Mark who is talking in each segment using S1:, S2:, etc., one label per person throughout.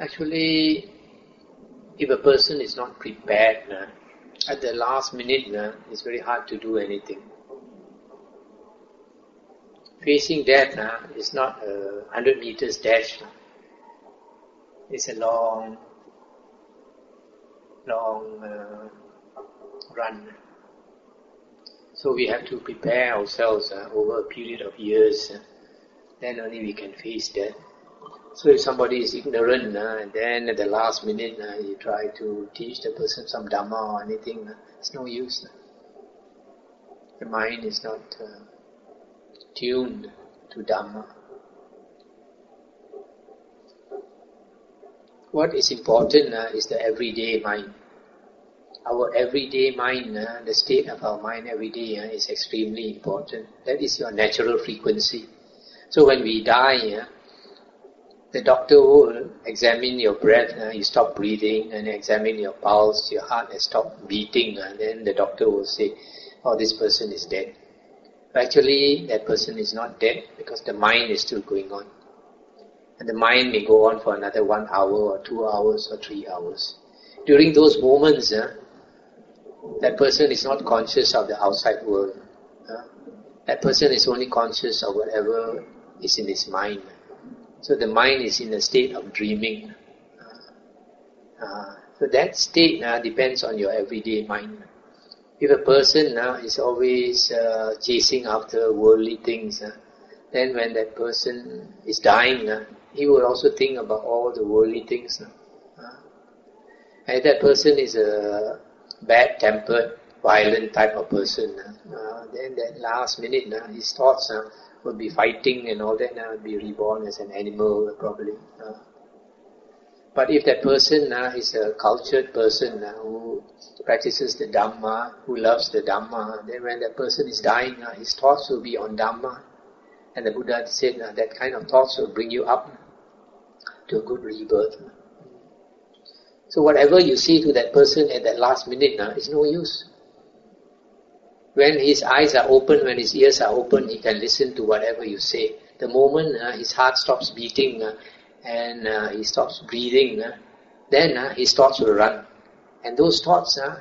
S1: Actually, if a person is not prepared, nah, at the last minute, nah, it's very hard to do anything. Facing death nah, is not a hundred meters dash. Nah. It's a long, long uh, run. So we have to prepare ourselves uh, over a period of years. Uh, then only we can face death. So if somebody is ignorant, uh, and then at the last minute uh, you try to teach the person some dhamma or anything, uh, it's no use. The mind is not uh, tuned to dhamma. What is important is the everyday mind. Our everyday mind, the state of our mind every day is extremely important. That is your natural frequency. So when we die, the doctor will examine your breath, uh, you stop breathing, and examine your pulse, your heart has stopped beating, and then the doctor will say, oh, this person is dead. Actually, that person is not dead because the mind is still going on. And the mind may go on for another one hour or two hours or three hours. During those moments, uh, that person is not conscious of the outside world. Uh, that person is only conscious of whatever is in his mind. So the mind is in a state of dreaming. Uh, so that state uh, depends on your everyday mind. If a person uh, is always uh, chasing after worldly things, uh, then when that person is dying, uh, he will also think about all the worldly things. Uh, and if that person is a bad-tempered, violent type of person, then that last minute, his thoughts will be fighting and all that, uh, be reborn as an animal probably. Uh. But if that person uh, is a cultured person uh, who practices the Dhamma, who loves the Dhamma, then when that person is dying, uh, his thoughts will be on Dhamma. And the Buddha said uh, that kind of thoughts will bring you up to a good rebirth. So whatever you say to that person at that last minute uh, is no use. When his eyes are open, when his ears are open, he can listen to whatever you say. The moment uh, his heart stops beating uh, and uh, he stops breathing, uh, then uh, his thoughts will run. And those thoughts uh,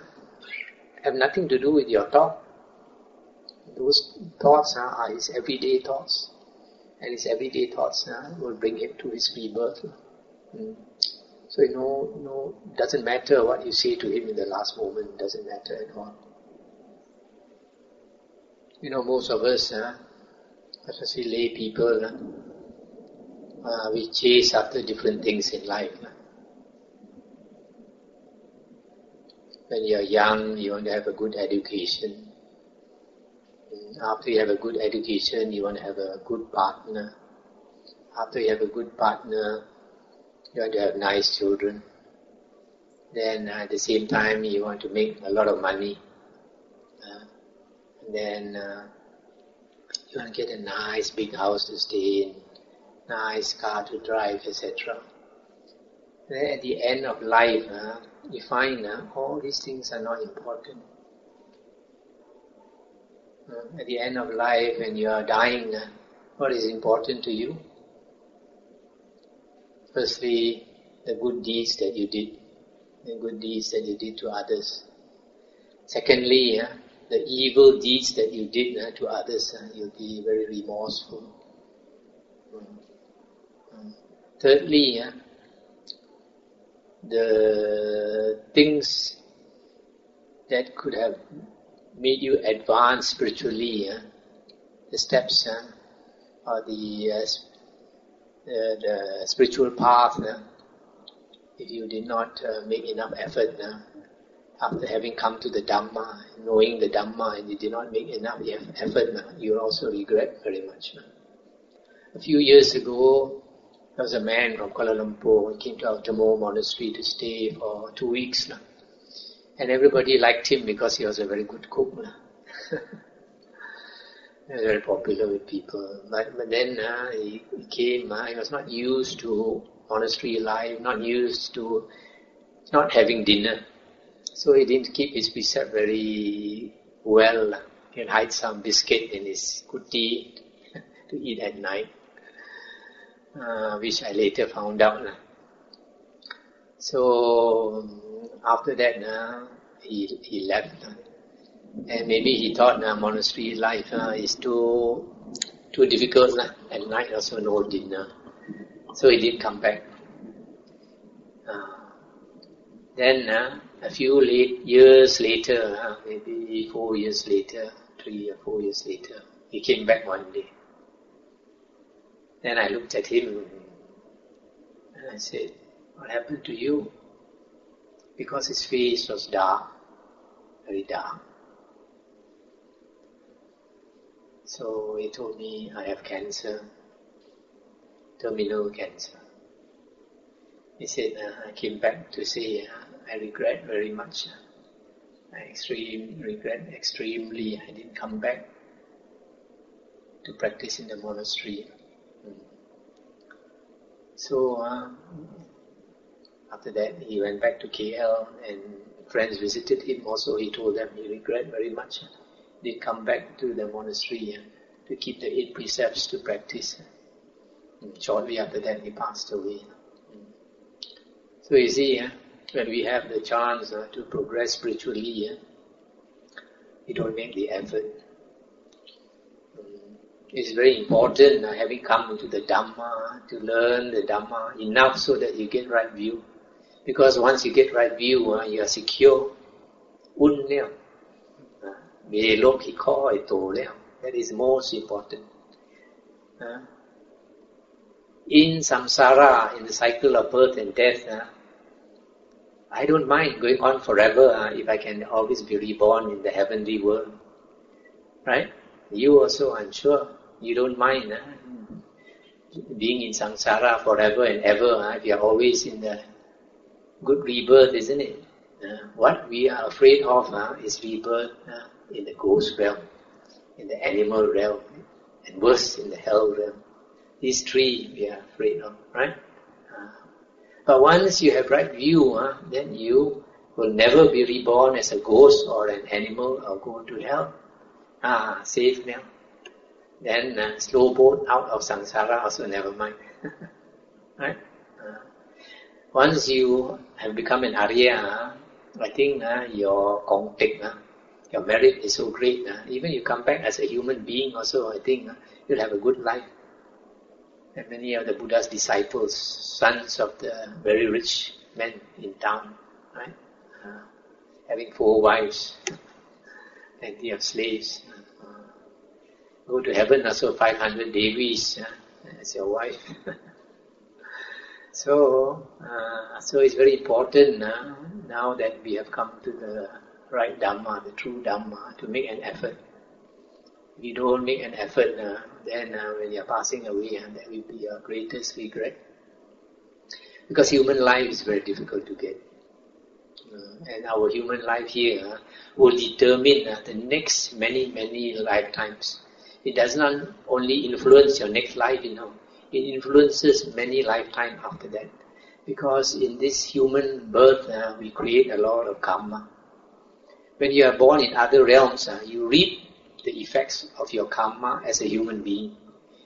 S1: have nothing to do with your thought. Those thoughts are his everyday thoughts. And his everyday thoughts will bring him to his rebirth. Mm. So you know, you know, doesn't matter what you say to him in the last moment, doesn't matter at all. You know, most of us, uh, especially lay people, uh, we chase after different things in life. When you're young, you want to have a good education. After you have a good education, you want to have a good partner. After you have a good partner, you want to have nice children. Then at the same time, you want to make a lot of money then uh, you want to get a nice big house to stay in, nice car to drive, etc. Then at the end of life, uh, you find uh, all these things are not important. Uh, at the end of life, when you are dying, uh, what is important to you? Firstly, the good deeds that you did, the good deeds that you did to others. Secondly, uh, the evil deeds that you did uh, to others, uh, you'll be very remorseful. Mm. Thirdly, uh, the things that could have made you advance spiritually, uh, the steps uh, or the, uh, the spiritual path, uh, if you did not uh, make enough effort, uh, after having come to the Dhamma, knowing the Dhamma, and you did not make enough effort, you also regret very much. A few years ago, there was a man from Kuala Lumpur who came to our Temoh monastery to stay for two weeks. And everybody liked him because he was a very good cook. he was very popular with people. But, but then uh, he, he came, uh, he was not used to monastery life, not used to not having dinner. So he didn't keep his precept very well. He had hide some biscuit in his kuti to eat at night, uh, which I later found out. So after that, uh, he he left, and maybe he thought uh, monastery life uh, is too too difficult. Uh, at night also no dinner, so he did come back. Uh, then uh, a few late years later, maybe four years later, three or four years later, he came back one day. Then I looked at him and I said, what happened to you? Because his face was dark, very dark. So he told me, I have cancer, terminal cancer. He said, uh, I came back to say, uh, I regret very much. Uh, I extreme regret extremely. I didn't come back to practice in the monastery. Mm. So uh, after that, he went back to KL and friends visited him also. He told them he regret very much. Did come back to the monastery to keep the eight precepts to practice. And shortly after that, he passed away. So you see, when we have the chance to progress spiritually, we don't make the effort. It's very important having come into the Dhamma, to learn the Dhamma enough so that you get right view. Because once you get right view, uh, you are secure. อุ่นแล้วมีโลกที่ข้อยโตแล้ว That is most important. Uh, in samsara, in the cycle of birth and death, uh, I don't mind going on forever uh, if I can always be reborn in the heavenly world. Right? You also, I'm sure, you don't mind uh, being in samsara forever and ever uh, if you are always in the good rebirth, isn't it? Uh, what we are afraid of uh, is rebirth uh, in the ghost realm, in the animal realm, and worse in the hell realm. These three we are afraid of, right? Uh, but once you have right view, uh, then you will never be reborn as a ghost or an animal or go to hell. Ah, safe now. Then uh, slow boat out of samsara also never mind. right? once you have become an Arya, I think uh, your uh, your merit is so great. Uh, even you come back as a human being also, I think uh, you'll have a good life. Many of the Buddha's disciples, sons of the very rich men in town, right? Uh, having four wives, plenty of slaves. Uh, go to heaven also 500 devis uh, as your wife. So, uh, so it's very important uh, now that we have come to the right Dhamma, the true Dhamma, to make an effort. You don't make an effort, uh, then uh, when you are passing away, uh, that will be your greatest regret. Because human life is very difficult to get. Uh, and our human life here uh, will determine uh, the next many, many lifetimes. It does not only influence your next life, you know, it influences many lifetime after that. Because in this human birth, uh, we create a lot of karma. When you are born in other realms, you reap the effects of your karma as a human being.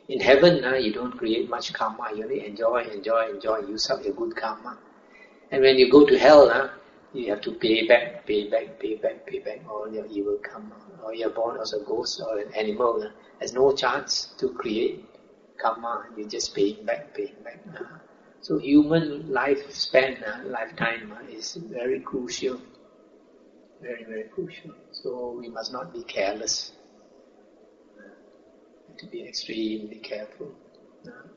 S1: In heaven, uh, you don't create much karma. You only enjoy, enjoy, enjoy, use up your good karma. And when you go to hell, uh, you have to pay back, pay back, pay back, pay back all your evil karma. Or you're born as a ghost or an animal, uh, has no chance to create karma, You're just paying back, paying back. Uh, so human lifespan, uh, lifetime uh, is very crucial, very, very crucial. So we must not be careless, to be extremely careful. Uh,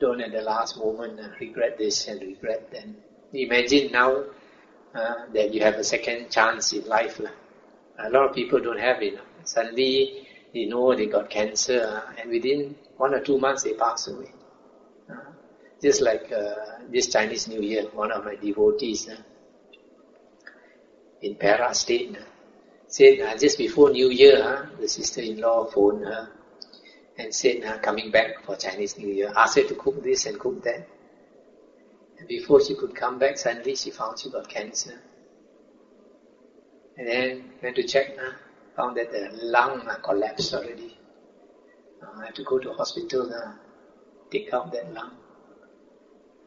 S1: don't at the last moment uh, regret this and regret that. Imagine now uh, that you have a second chance in life. A lot of people don't have it. Suddenly they know they got cancer and within one or two months they pass away. Uh, just like uh, this Chinese New Year, one of my devotees uh, in Perak State uh, said uh, just before New Year, uh, the sister-in-law phoned her and said uh, coming back for Chinese New Year, asked her to cook this and cook that. And before she could come back, suddenly she found she got cancer. And then went to check, uh, found that the lung uh, collapsed already. Uh, I had to go to hospital, uh, take out that lung.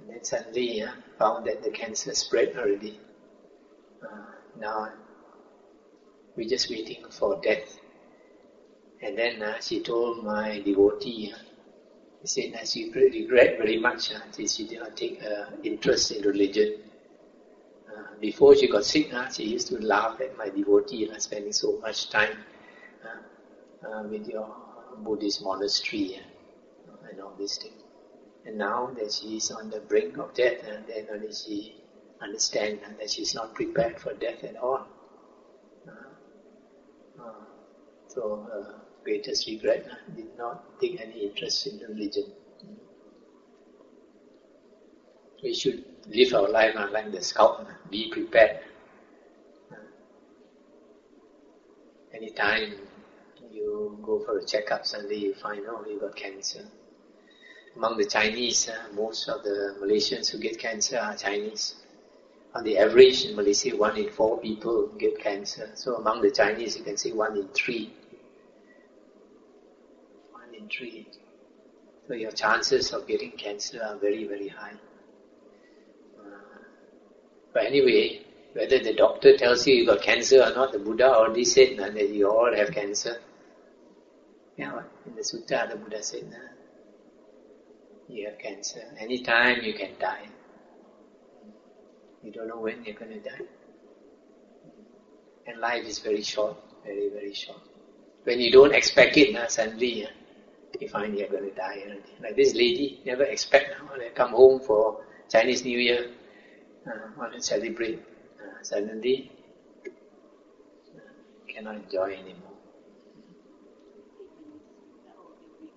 S1: And then suddenly uh, found that the cancer spread already. Uh, now we're just waiting for death. And then uh, she told my devotee, uh, she said that she regret very much uh, that she did not take uh, interest in religion. Uh, before she got sick, uh, she used to laugh at my devotee uh, spending so much time uh, uh, with your Buddhist monastery uh, and all these things. And now that she is on the brink of death, and then only she understands that she is not prepared for death at all. Uh, so her greatest regret did not take any interest in religion. We should live our life like the scout, be prepared. Anytime you go for a checkup, suddenly you find, oh, you got cancer. Among the Chinese, uh, most of the Malaysians who get cancer are Chinese. On the average in Malaysia, one in four people get cancer. So among the Chinese, you can say one in three. In. So your chances of getting cancer are very, very high. Uh, but anyway, whether the doctor tells you you got cancer or not, the Buddha already said nah, that you all have cancer. Yeah, in the sutta, the Buddha said, nah, you have cancer. Anytime you can die. You don't know when you're going to die. And life is very short, very, very short. When you don't expect it, nah, suddenly uh, you find you're going to die. Like this lady, never expect, uh, when come home for Chinese New Year, uh, want to celebrate. Uh, suddenly, uh, cannot enjoy anymore.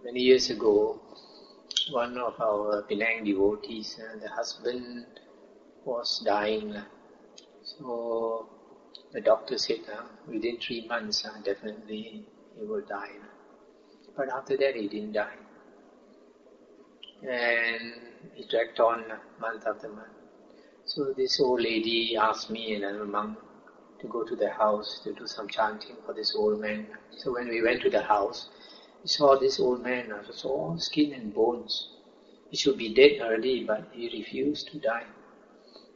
S1: Many years ago, one of our Penang devotees, uh, the husband was dying. So the doctor said uh, within three months, uh, definitely he will die. But after that, he didn't die. And he dragged on month after month. So this old lady asked me and another monk to go to the house to do some chanting for this old man. So when we went to the house, we saw this old man, uh, so all skin and bones. He should be dead already, but he refused to die.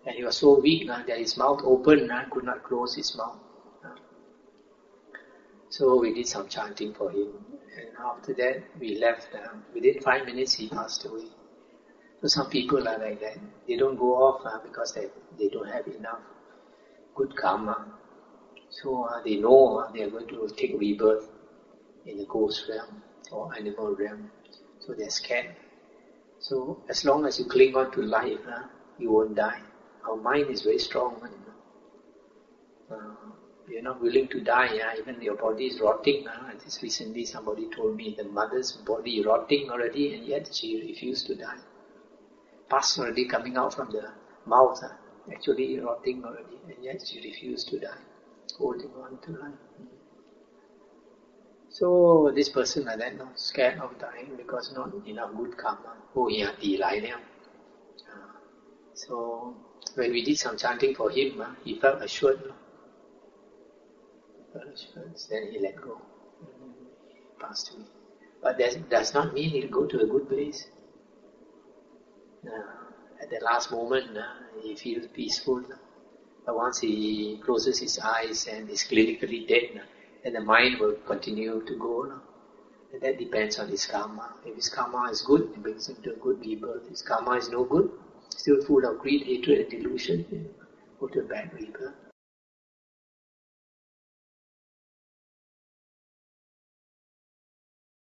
S1: And he was so weak uh, that his mouth opened and uh, could not close his mouth. So we did some chanting for him. And after that, we left. Uh, within five minutes, he passed away. So some people are like that. They don't go off uh, because they, they don't have enough good karma. So uh, they know uh, they are going to take rebirth in the ghost realm or animal realm. So they're scared. So as long as you cling on to life, uh, you won't die. Our mind is very strong. Uh, you're not willing to die. Uh, even your body is rotting. Uh, just recently somebody told me the mother's body rotting already and yet she refused to die. Pus already coming out from the mouth. Uh, actually rotting already and yet she refused to die. Holding on to life. So this person like that, not scared of dying because not enough good karma. Oh, yeah, uh, So when we did some chanting for him, he felt assured. Assured. Then he let go. He passed away. But that does not mean he'll go to a good place. At the last moment, he feels peaceful. But once he closes his eyes and is clinically dead, then the mind will continue to go. And that depends on his karma. If his karma is good, it brings him to a good rebirth. If his karma is no good, still full of greed, hatred, and delusion, go to a bad rebirth.